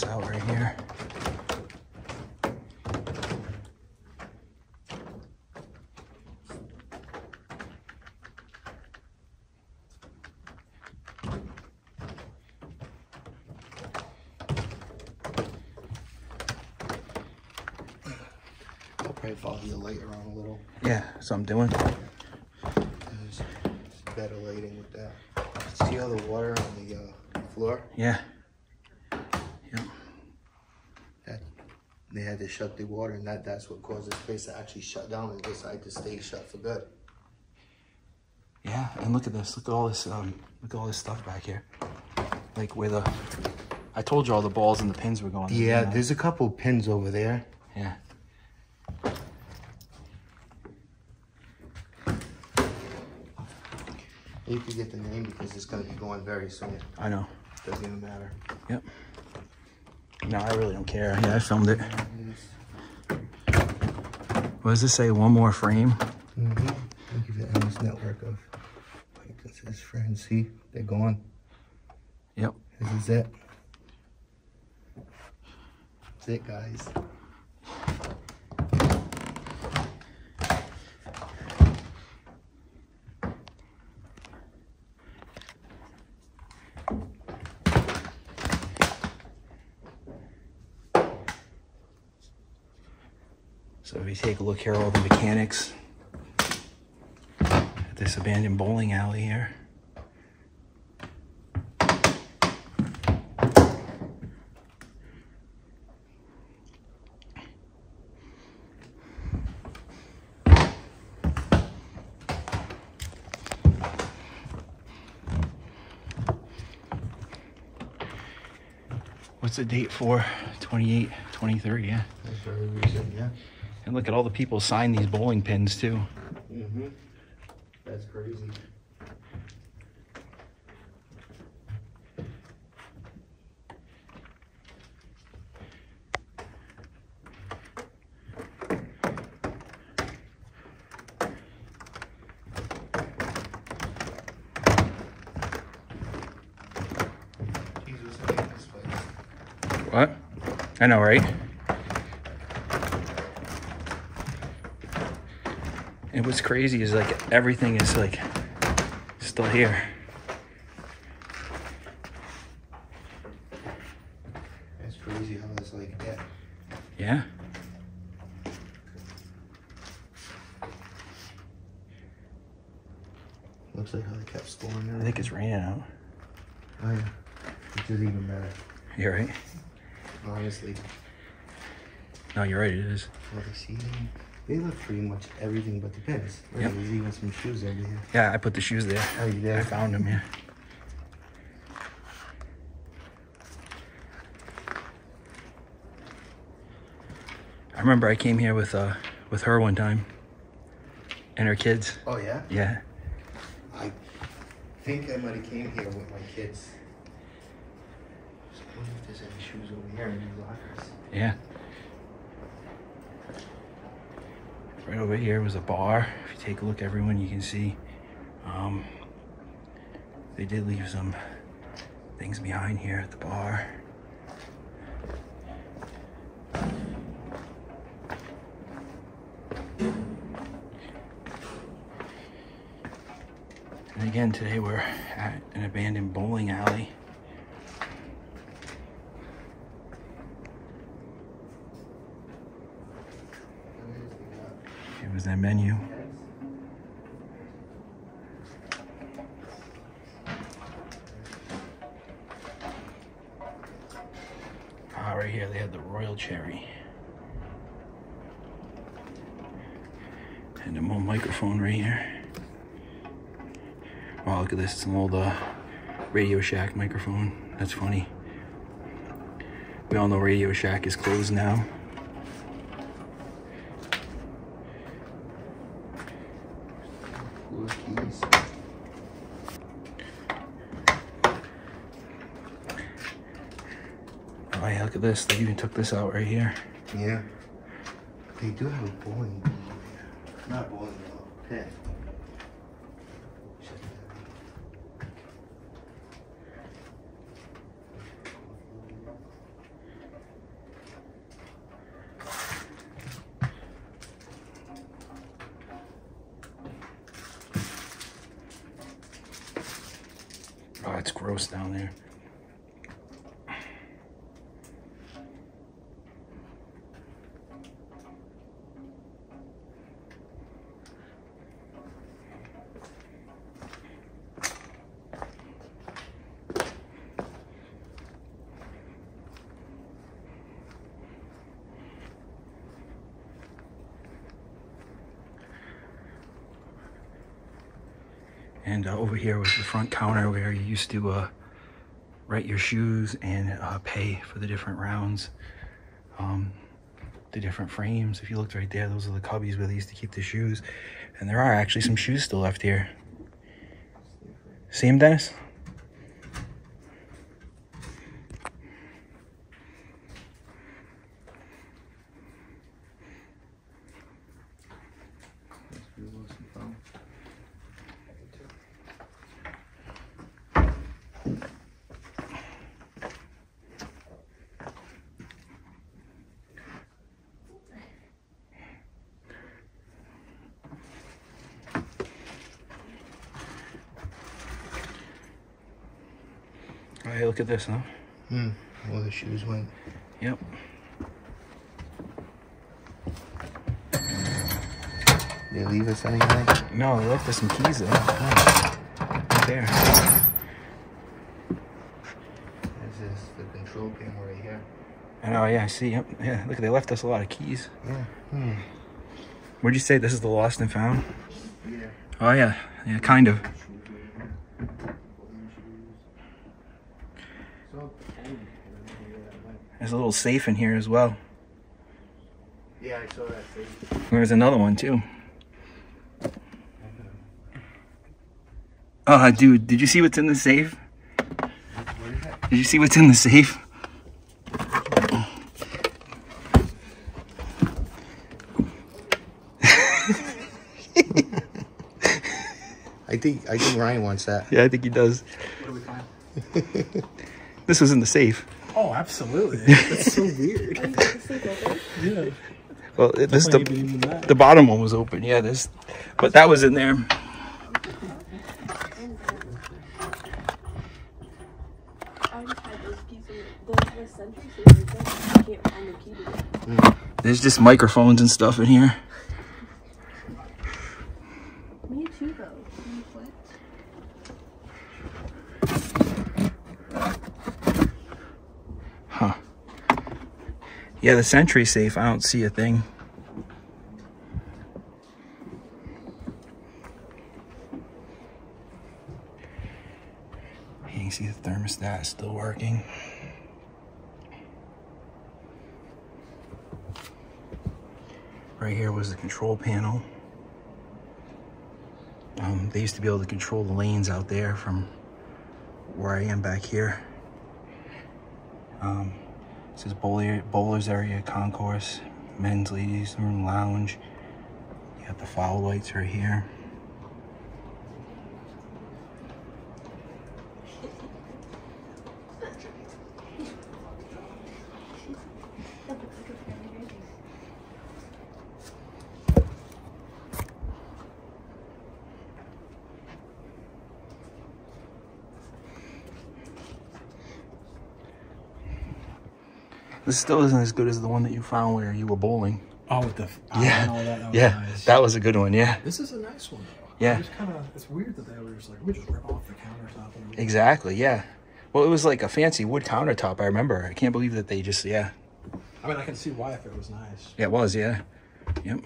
this out right here. I'll probably follow your light around a little. Yeah, so I'm doing. There's better lighting with that. See all the water on the uh, floor? Yeah. Yep. That they had to shut the water, and that that's what caused this place to actually shut down and decide to stay shut for good. Yeah, and look at this. Look at all this. Um, look at all this stuff back here. Like where the, I told you all the balls and the pins were going. Yeah, in. there's a couple pins over there. Yeah. You could get the name because it's gonna be going very soon. I know. Doesn't even matter. Yep. No, I really don't care. Yeah, I filmed it. What does this say? One more frame? Mm-hmm. Thank you for the endless network of acquaintances, friends. See, they're gone. Yep. This is it. That's it, guys. You take a look here, all the mechanics at this abandoned bowling alley here. What's the date for? 28, 23, yeah. That's very recent, yeah. And look at all the people sign these bowling pins too. Mm-hmm. That's crazy. Jeez, what's the name of this place? What? I know, right? And what's crazy is like everything is like still here. That's crazy how that's like that. Yeah. Looks like how they kept scoring. I think it's raining out. Oh yeah. Which is even better. You're right. Honestly. No, you're right. It is. Well, the seating. They look pretty much everything but the pins. Yep. There's even some shoes over here. Yeah, I put the shoes there. Oh, you did? I found them. Yeah. I remember I came here with uh with her one time, and her kids. Oh yeah? Yeah. I think I might have came here with my kids. Just wonder if there's any shoes over here in these lockers. Yeah. Here was a bar. If you take a look, everyone, you can see um, they did leave some things behind here at the bar. And again, today we're at an abandoned bowling alley. That menu. Ah, right here they had the royal cherry. And a more microphone right here. Wow, look at this. It's an old uh, Radio Shack microphone. That's funny. We all know Radio Shack is closed now. at this. They even took this out right here. Yeah. They do have a bowling ball here. Not bowling ball, pit. Ah, it's gross down there. And uh, over here was the front counter where you used to uh, write your shoes and uh, pay for the different rounds, um, the different frames. If you looked right there, those are the cubbies where they used to keep the shoes. And there are actually some shoes still left here. See them, Dennis? Oh, hey, look at this, huh? Hmm. Well, the shoes went. Yep. They leave us anything? No, they left us some keys though. Right there. This is the control pin right here. I know, yeah, I see. Yep. Yeah, look, they left us a lot of keys. Yeah. Hmm. Where'd you say this is the lost and found? Yeah. Oh, yeah. Yeah, kind of. There's a little safe in here as well. Yeah, I saw that thing. There's another one too. Oh, dude, did you see what's in the safe? What is that? Did you see what's in the safe? I think I think Ryan wants that. Yeah, I think he does. What do we find? This was in the safe. Oh, absolutely. That's so weird. yeah. Well, it, this the even even that. the bottom one was open. Yeah, this, but that was in there. I just had those keys in the, the sentry safe right there. I can't find the key to it. There's just microphones and stuff in here. Me too, though. What? Yeah, the sentry safe. I don't see a thing. You can see the thermostat still working. Right here was the control panel. Um, they used to be able to control the lanes out there from where I am back here. Um, this is bowler, bowlers area, concourse, men's, ladies room, lounge. You got the foul lights right here. This still isn't as good as the one that you found where you were bowling. Oh, with the power Yeah. and all that. that Yeah, nice. that was a good one. Yeah, This is a nice one though. Yeah. It's kind of it's weird that they were just like we just rip off the countertop and exactly. Yeah. Well, it was like a fancy wood countertop. I remember. I can't believe that they just yeah. I mean, I can see why if it was nice. Yeah, it was. Yeah. Yep.